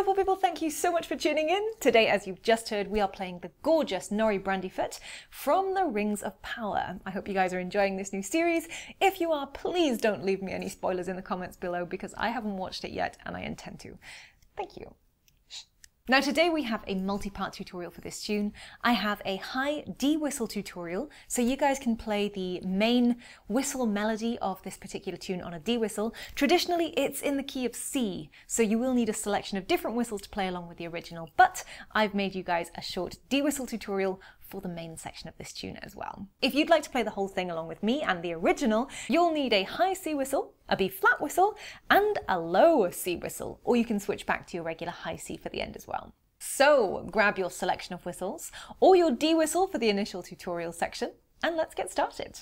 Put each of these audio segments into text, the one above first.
beautiful people, thank you so much for tuning in. Today, as you've just heard, we are playing the gorgeous Nori Brandyfoot from the Rings of Power. I hope you guys are enjoying this new series. If you are, please don't leave me any spoilers in the comments below because I haven't watched it yet and I intend to. Thank you. Now today we have a multi-part tutorial for this tune. I have a high D whistle tutorial, so you guys can play the main whistle melody of this particular tune on a D whistle. Traditionally it's in the key of C, so you will need a selection of different whistles to play along with the original, but I've made you guys a short D whistle tutorial for the main section of this tune as well. If you'd like to play the whole thing along with me and the original, you'll need a high C whistle, a B flat whistle, and a low C whistle, or you can switch back to your regular high C for the end as well. So grab your selection of whistles, or your D whistle for the initial tutorial section, and let's get started.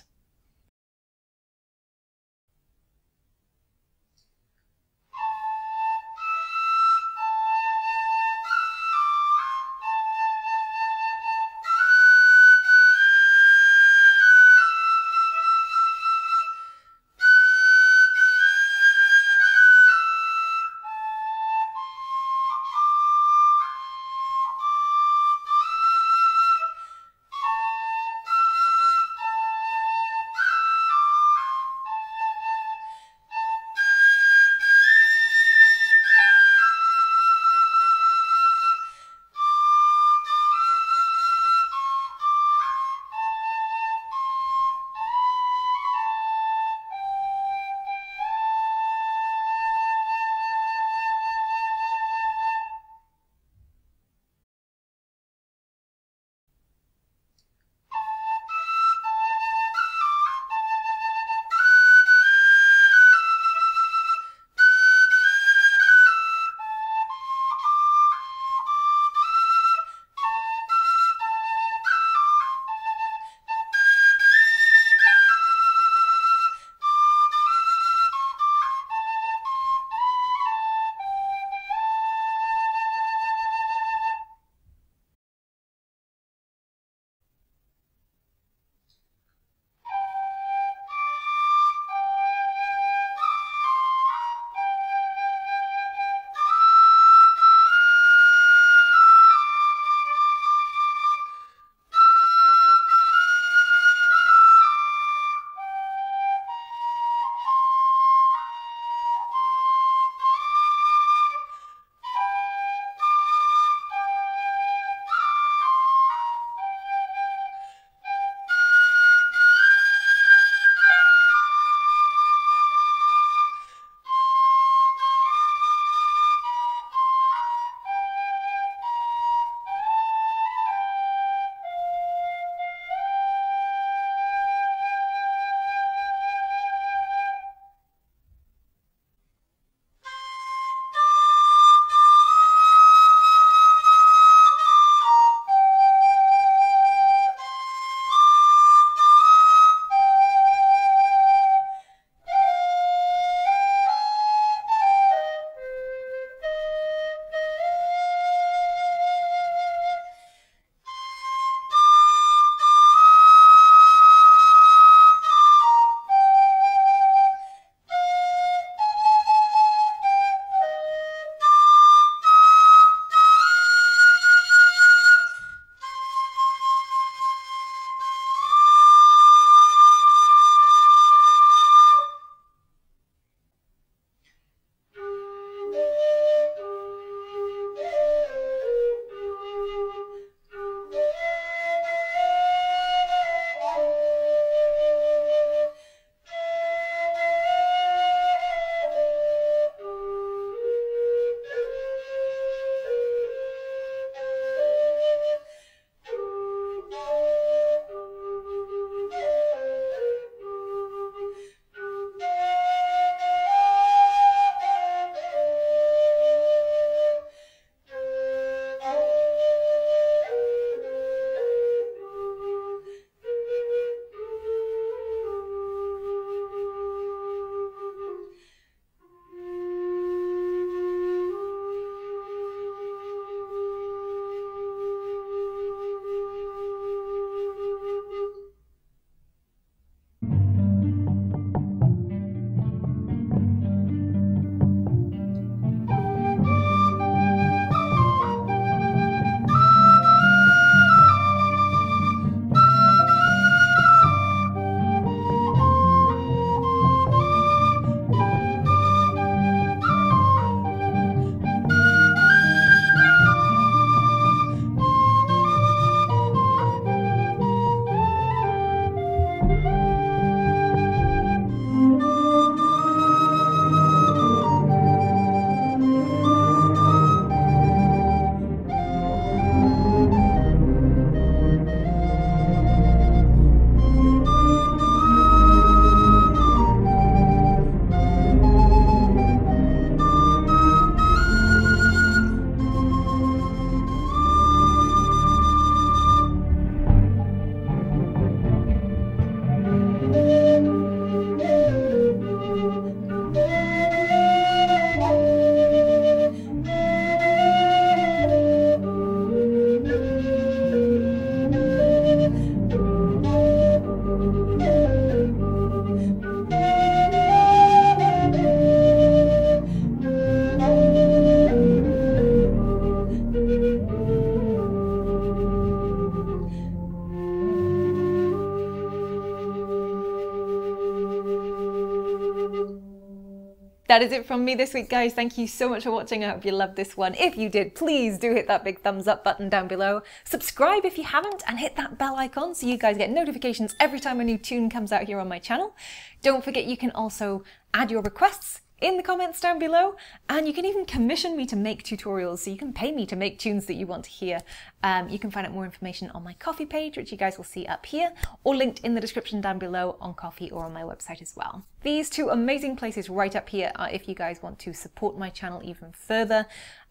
That is it from me this week, guys. Thank you so much for watching. I hope you loved this one. If you did, please do hit that big thumbs up button down below. Subscribe if you haven't, and hit that bell icon so you guys get notifications every time a new tune comes out here on my channel. Don't forget you can also add your requests in the comments down below. And you can even commission me to make tutorials, so you can pay me to make tunes that you want to hear. Um, you can find out more information on my Ko-fi page, which you guys will see up here, or linked in the description down below on Ko-fi or on my website as well. These two amazing places right up here are if you guys want to support my channel even further.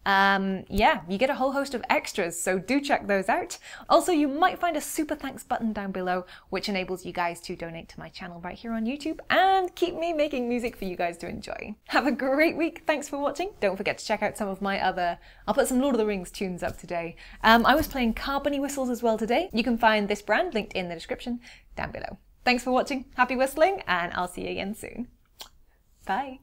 Um, yeah, you get a whole host of extras, so do check those out. Also, you might find a super thanks button down below, which enables you guys to donate to my channel right here on YouTube and keep me making music for you guys to enjoy. Have a great week. Thanks for watching. Don't forget to check out some of my other, I'll put some Lord of the Rings tunes up today. Um, I was playing Carbony whistles as well today. You can find this brand linked in the description down below. Thanks for watching. Happy whistling, and I'll see you again soon. Bye.